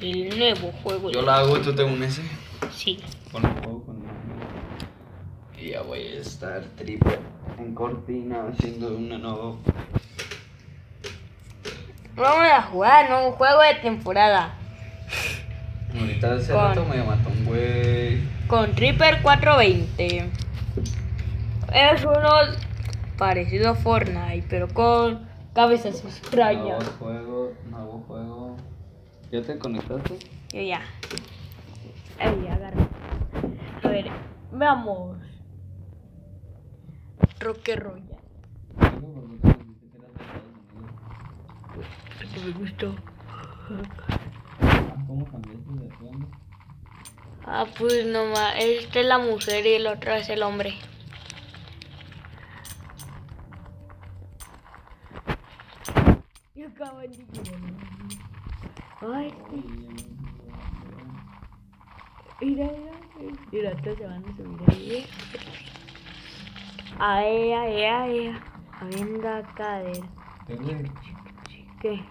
el nuevo juego. Yo la hago, tú te unes. Sí. Con el juego con Y ya voy a estar triple en cortina haciendo una nueva. Vamos a jugar nuevo juego de temporada. Ahorita hace Con- rato me mató un güey. Con Reaper 420. Es uno parecido a Fortnite, pero con cabezas extrañas. Nuevo juego, nuevo juego. ¿Ya te conectaste? Yo ya. Ahí, agarra. A ver, veamos. Roque Royal. Me gustó. ¿Cómo cambiaste de fondo? Ah, pues nomás. Esta es la mujer y el otro es el hombre. Y acaban de llegar. Ay, sí. Mira, mira. Mira, se van a subir ahí. Ahí, ahí, ahí. Venga, cadera. ¿Qué?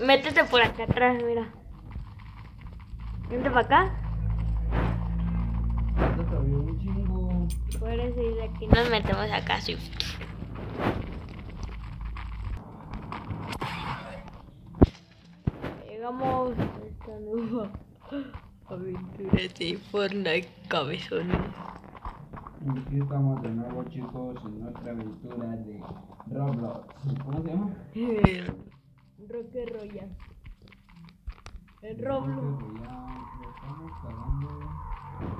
Métete por acá atrás, mira. Vente para acá. eso y de aquí nos metemos acá, sí. Llegamos a esta nueva aventura de Fortnite cabezones. Aquí estamos de nuevo chicos en nuestra aventura de Roblox. ¿Cómo se llama? Eh, Roque Royal. El Roblox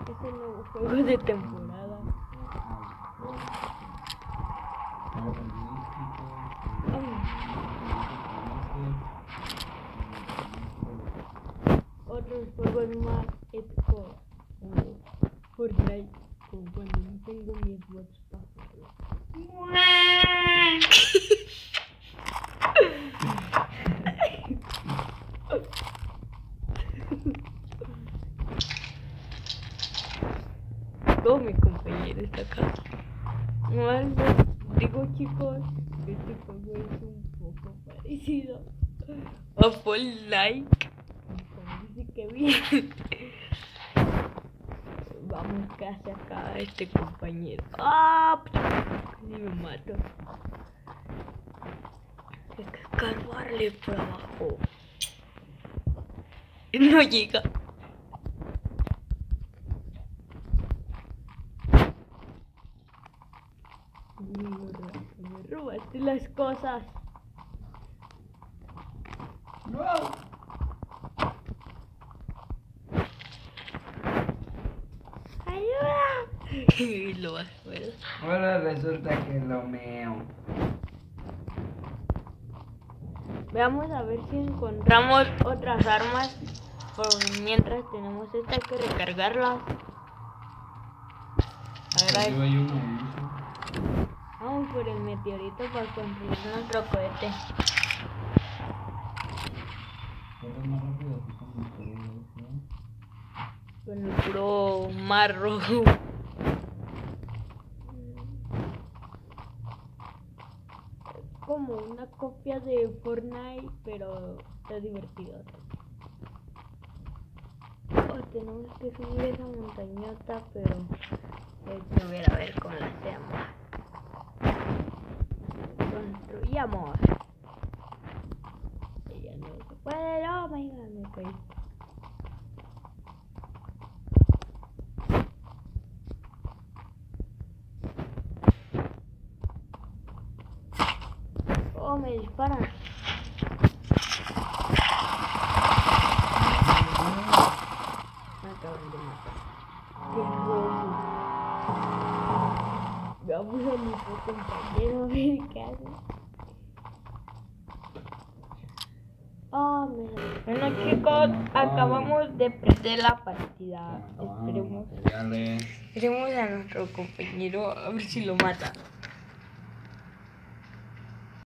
es el nuevo juego de temporada. Más épicos como Fortnite, como cuando no tengo mi Xbox para jugarlo. Todo mi compañero está acá. No, les digo chicos, este juego es un poco parecido a que bien. Vamos casi acá este compañero. ¡Ah! Casi me mato. Hay que escarbarle por abajo. No llega. Me robaste las cosas. ¡Ayuda! Y lo vas a ver. Ahora resulta que lo meo. Veamos a ver si encontramos otras armas. Por mientras tenemos esta, hay que recargarla. A ver, ahí- hay uno listo. vamos por el meteorito para construir nuestro cohete. Con el puro mar Como una copia de Fortnite, pero está divertido. Tenemos que subir esa montañota, pero hay que ver a ver cómo la hacemos. Construyamos. Ya no se puede, no, God, me me disparan. Me acaban de matar. Qué. Vamos a nuestro compañero a ver qué hace. Oh, me Bueno chicos, acabamos de perder la partida. Esperemos, Dale. esperemos a nuestro compañero a ver si lo mata.